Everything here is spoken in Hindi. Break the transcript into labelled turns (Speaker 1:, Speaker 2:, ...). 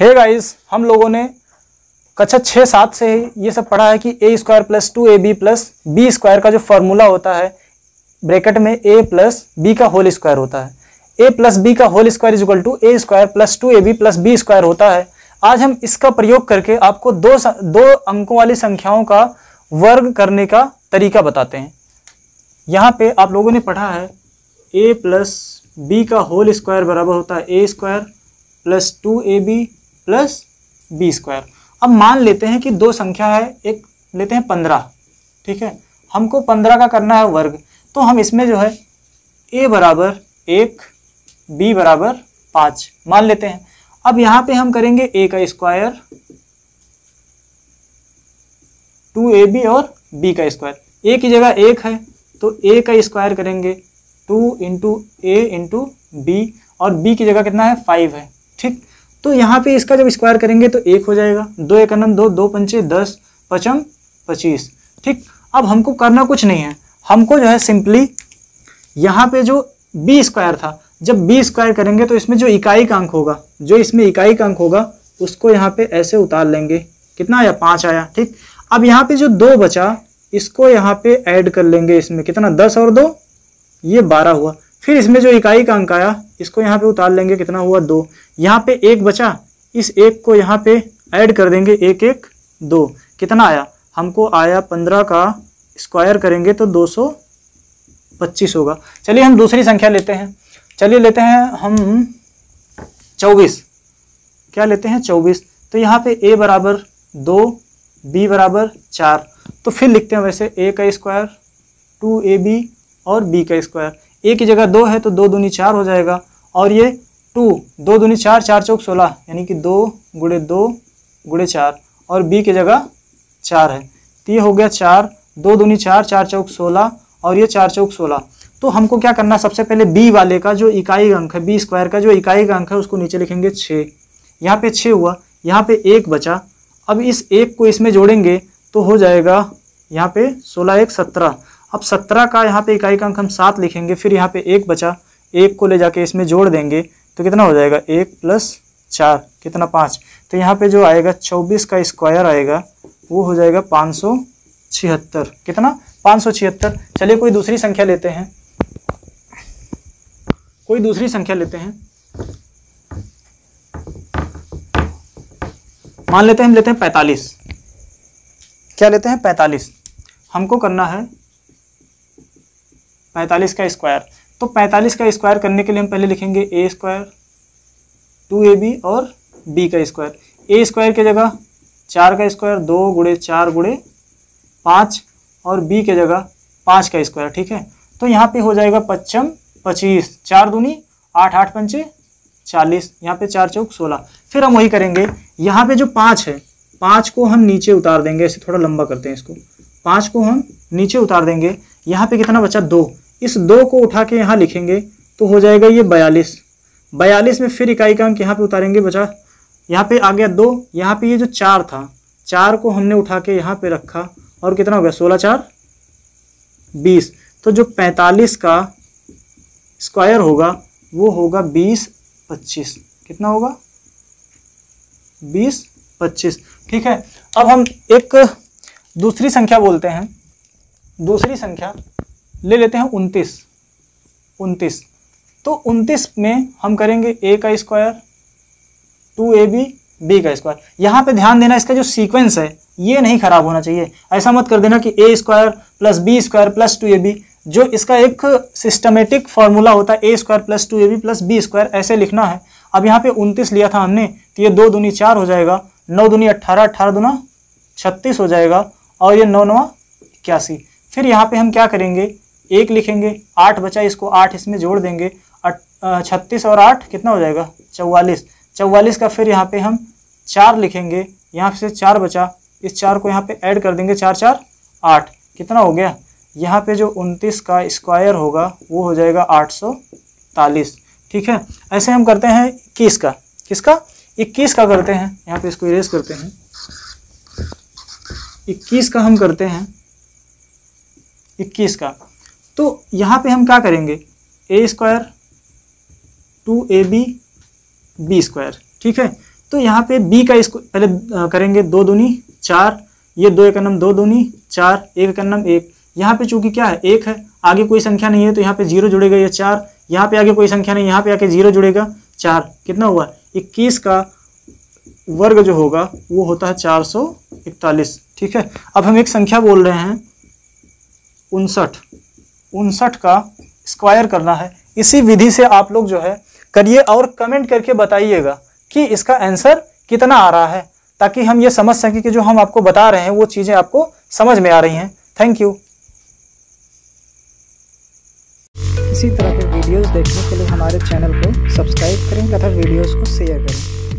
Speaker 1: हे गाइस हम लोगों ने कक्षा छः सात से ही ये सब पढ़ा है कि a square plus two a b plus b square का जो फॉर्मूला होता है ब्रैकेट में ए प्लस बी का होल स्क्वायर होता है। ए प्लस बी का whole square is equal to a square plus two a b plus b square होता है। आज हम इसका प्रयोग करके आपको दो दो अंकों वाली संख्याओं का वर्ग करने का तरीका बताते हैं। यहाँ पे आप लोगों ने पढ़ा है ए प्लस बी का होल स्क्वायर बराबर होता है a square plus two a b plus b square. अब मान लेते हैं कि दो संख्या है, एक लेते हैं पंद्रह, ठीक है? हमको पंद्रह का करना है वर्ग तो हम इसमें जो है ए बराबर एक, बी बराबर पाँच, मान लेते हैं। अब यहाँ पे हम करेंगे ए का स्क्वायर, टू ए बी और बी का स्क्वायर। ए की जगह एक है तो ए का स्क्वायर करेंगे two into a into b, और बी की जगह कितना है? फाइव है, ठीक? तो यहाँ पे इसका जब स्क्वायर करेंगे तो एक हो जाएगा। दो एक अनंत, दो दो पंचे, दस, पचम, पच्चीस। ठीक? अब हमको करना कुछ नहीं है। हमको जो है सिंपली यहाँ पे जो बी स्क्वायर था, जब बी स्क्वायर करेंगे तो इसमें जो इकाई का अंक होगा, जो इसमें इकाई का अंक होगा, उसको यहाँ पे ऐसे उतार लेंगे। कितना आया? पाँच आया। ठीक? अब यहाँ पे जो दो बचा, इसको यहाँ पे ऐड कर लेंगे इसमें। कितना? दस और दो? ये बारह हुआ। फिर इसमें जो इकाई का अंक आया इसको यहाँ पे उतार लेंगे, कितना हुआ? दो। यहाँ पे एक बचा, इस एक को यहाँ पे ऐड कर देंगे, एक एक, दो। कितना आया? हमको आया पंद्रह का स्क्वायर करेंगे तो दो सौ पच्चीस होगा। चलिए हम दूसरी संख्या लेते हैं। चलिए लेते हैं हम चौबीस। क्या लेते हैं? चौबीस। तो यहाँ पे ए बराबर दो बी बराबर चार। तो फिर लिखते हैं वैसे ए का स्क्वायर टू ए बी और बी का स्क्वायर ए की जगह दो है तो दो दूनी चार हो जाएगा। और ये टू, दो दूनी चार चार चौक सोलह, यानी कि दो गुड़े दो, गुड़े चार, और बी की जगह चार है। तो ये हो गया चार, दो दूनी चार चार चौक सोलह, और ये चार चौक सोलह। तो हमको क्या करना, सबसे पहले बी वाले का जो इकाई अंक है, बी स्क्वायर का जो इकाई का अंक है, उसको नीचे लिखेंगे छः। यहाँ पे छः हुआ, यहाँ पे एक बचा। अब इस एक को इसमें जोड़ेंगे तो हो जाएगा यहाँ पे सोलह, एक, सत्रह। अब सत्रह का यहाँ पे इकाई का अंक हम सात लिखेंगे, फिर यहाँ पे एक बचा। एक को ले जाके इसमें जोड़ देंगे तो कितना हो जाएगा? एक प्लस चार, कितना पाँच? तो यहाँ पे जो आएगा, चौबीस का स्क्वायर आएगा, वो हो जाएगा पाँच सौ छिहत्तर। कितना? पाँच सौ छिहत्तर। चलिए कोई दूसरी संख्या लेते हैं। कोई दूसरी संख्या लेते हैं। मान लेते हैं, हम लेते हैं पैंतालीस। क्या लेते हैं? पैंतालीस। हमको करना है पैंतालीस का स्क्वायर तो पैंतालीस का स्क्वायर करने के लिए हम पहले लिखेंगे a square, two a b और बी का स्क्वायर। ए स्क्वायर की जगह चार का स्क्वायर, दो गुड़े चार गुड़े पाँच और बी के जगह पाँच का स्क्वायर, ठीक है? तो यहाँ पे हो जाएगा पच्चम, पच्चीस, चार दूनी, आठ आठ पंचे, चालीस, यहाँ पे चार चौक सोलह। फिर हम वही करेंगे, यहाँ पे जो पाँच है, पाँच को हम नीचे उतार देंगे, ऐसे थोड़ा लंबा करते हैं इसको। पाँच को हम नीचे उतार देंगे, यहाँ पे कितना बचा? दो। इस दो को उठा के यहाँ लिखेंगे तो हो जाएगा ये बयालीस। बयालीस में फिर इकाई का अंक यहाँ पे उतारेंगे बचा। यहाँ पे आ गया दो, यहाँ पे ये जो चार था, चार को हमने उठा के यहाँ पे रखा, और कितना हो गया, सोलह चार? बीस। तो जो पैंतालीस का स्क्वायर होगा, वो होगा बीस पच्चीस। कितना होगा? बीस पच्चीस। ठीक है, अब हम एक दूसरी संख्या बोलते हैं। दूसरी संख्या ले लेते हैं उनतीस। उनतीस। तो उनतीस में हम करेंगे ए का square two a b b का स्क्वायर यहाँ पे ध्यान देना, इसका जो सीक्वेंस है, ये नहीं खराब होना चाहिए। ऐसा मत कर देना कि a square plus b square plus two a b जो इसका एक सिस्टमेटिक फॉर्मूला होता है a square plus two a b plus b square ऐसे लिखना है। अब यहाँ पे उनतीस लिया था हमने तो ये दो दूनी चार हो जाएगा। नौ दूनी अट्ठारह अट्ठारह दूना छत्तीस हो जाएगा, और ये नौ नवा इक्यासी। फिर यहाँ पे हम क्या करेंगे? एक लिखेंगे, आठ बचा, इसको आठ इसमें जोड़ देंगे। छत्तीस और आठ कितना हो जाएगा? चौवालीस। चौवालीस का फिर यहाँ पे हम चार लिखेंगे, यहाँ से चार बचा, इस चार को यहाँ पे ऐड कर देंगे, चार चार, आठ। कितना हो गया? यहाँ पे जो उनतीस का स्क्वायर होगा, वो हो जाएगा आठ सौ तालीस ठीक है? ऐसे हम करते हैं इक्कीस का। किसका? इक्कीस का करते हैं। यहाँ पे इसको इरेज करते हैं। इक्कीस का हम करते हैं। इक्कीस का। तो यहाँ पे हम क्या करेंगे? A square two a b b square ठीक है? तो यहाँ पे बी का इसको पहले करेंगे दो दूनी, चार, ये दो एक नम दो दूनी, चार, एक नम एक। यहाँ पे चूँकि क्या है, एक है, आगे कोई संख्या नहीं है तो यहाँ पे ज़ीरो जुड़ेगा ये चार, यहाँ पे आगे कोई संख्या नहीं, यहाँ पे आके ज़ीरो जुड़ेगा चार। कितना हुआ? इक्कीस का वर्ग जो होगा, वो होता है चार सौ इकतालीस, ठीक है? अब हम एक संख्या बोल रहे हैं, उनसठ। उनसठ का स्क्वायर करना है। इसी विधि से आप लोग जो है, करिए और कमेंट करके बताइएगा कि इसका आंसर कितना आ रहा है, ताकि हम ये समझ सकें कि जो हम आपको बता रहे हैं, वो चीज़ें आपको समझ में आ रही हैं। थैंक यू
Speaker 2: इसी तरह के वीडियोस देखने के लिए हमारे चैनल को सब्सक्राइब करें तथा वीडियोस को शेयर करें।